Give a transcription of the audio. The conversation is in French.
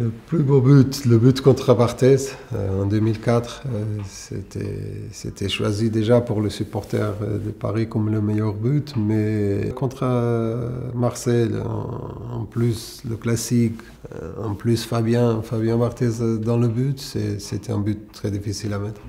Le plus beau but, le but contre Barthez euh, en 2004, euh, c'était choisi déjà pour le supporter euh, de Paris comme le meilleur but, mais contre euh, Marseille, en, plus le classique, euh, en plus Fabien, Fabien Barthez dans le but, c'était un but très difficile à mettre.